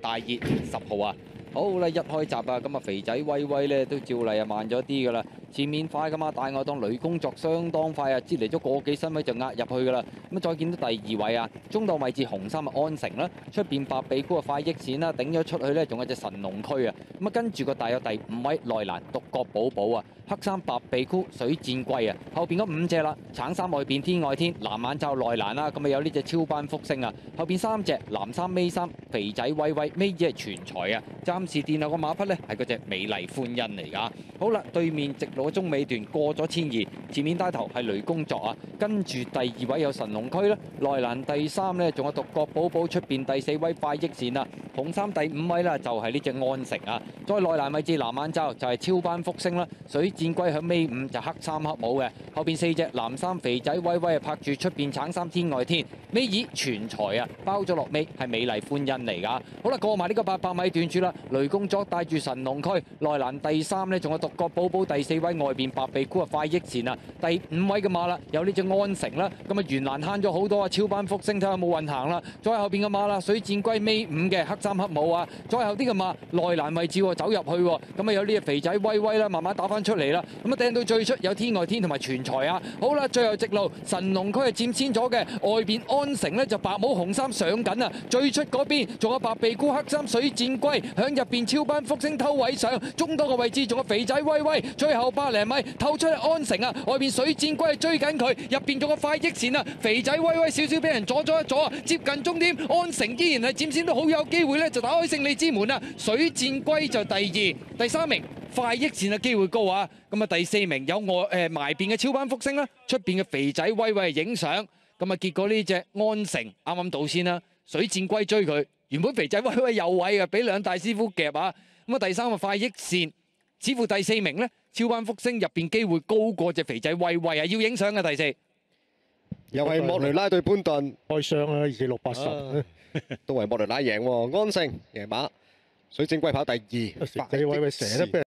大熱十號啊！好啦，一開閘啊，咁啊肥仔威威咧都照例啊慢咗啲噶啦，前面快噶嘛，大外檔女工作相當快啊，接嚟咗個幾身位就壓入去噶啦。咁啊再見到第二位啊，中檔位置紅衫啊安城啦，出邊白鼻箍啊快益線啦，頂咗出去咧，仲有隻神龍區啊。咁啊跟住個大有第五位內欄獨角寶寶啊，黑衫白鼻箍水箭龜啊，後邊嗰五隻啦，橙衫外邊天外天，藍眼罩內欄啦，咁啊有呢隻超班福星啊，後邊三隻藍衫尾衫肥仔威威，尾二係全才啊，暫時墊後個馬匹呢係嗰隻美麗歡欣嚟㗎。好啦，對面直路嘅中尾段過咗千二，前面帶頭係雷工作啊，跟住第二位有神龍區啦，內欄第三呢仲有獨角寶寶，出边第四位快益線啊，紅衫第五位啦就係呢隻安城啊，再內欄位置藍眼罩就係超班福星啦，水箭龜響尾五就黑衫黑帽嘅，後邊四隻藍衫肥仔威威啊拍住出边橙衫天外天，尾二全財啊包咗落尾係美麗歡欣嚟㗎。好啦，過埋呢個八百米段處啦，雷公作帶住神龍區內欄第三呢，仲有獨角寶寶第四位外邊白鼻姑啊快益前啊，第五位嘅馬啦有呢隻安城啦，咁啊原欄慳咗好多啊超班福星睇下有冇運行啦，再後邊嘅馬啦水戰龜尾五嘅黑衫黑帽啊，再後啲嘅馬內欄位置喎走入去喎，咁啊有呢隻肥仔威威啦，慢慢打翻出嚟啦，咁啊掟到最出有天外天同埋全財啊，好啦，最後直路神龍區係佔先咗嘅，外邊安城呢就白帽紅衫上緊啊，最出嗰邊仲有白鼻姑黑衫水戰龜響入边超班福星偷位上，中多個位置仲有肥仔威威，最后百零米透出去安城啊，外边水箭龜係追紧佢，入边仲有快益線啊，肥仔威威少少俾人阻咗一阻啊，接近终点，安城依然系占先都好有机会咧，就打开胜利之门啊，水箭龟就第二，第三名。快益線嘅機會高啊！咁啊第四名有外誒埋邊嘅超班福星啦，出邊嘅肥仔威威影相，咁啊結果呢只安城啱啱到先啦，水箭龜追佢，原本肥仔威威有位嘅，俾兩大師傅夾啊！咁啊第三個快益線，似乎第四名咧超班福星入邊機會高過隻肥仔威威啊！要影相嘅第四，又係莫雷拉對潘頓，開箱啦，二六八十，都係莫雷拉贏喎，安盛贏馬，水晶龜跑第二，肥仔威威成日都俾人。